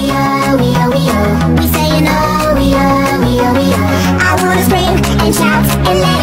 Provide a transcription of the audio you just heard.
We say, you know, we are, we are, we are. I wanna scream and shout and let.